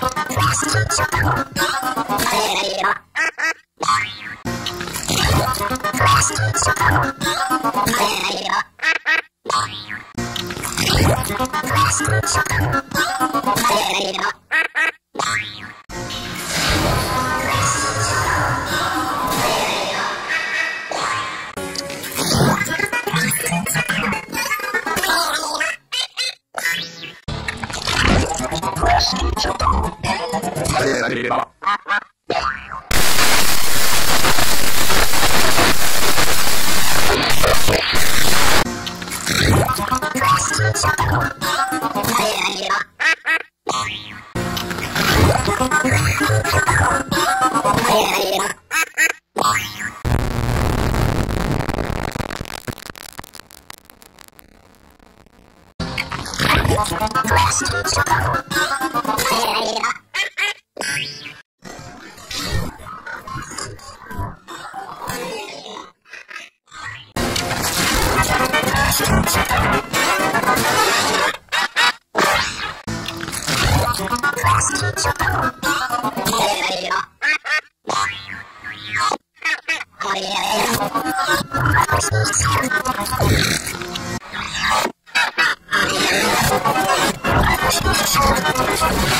Plastic らしいちょっとされなければクラスティーチョコ Yeah. Thank you.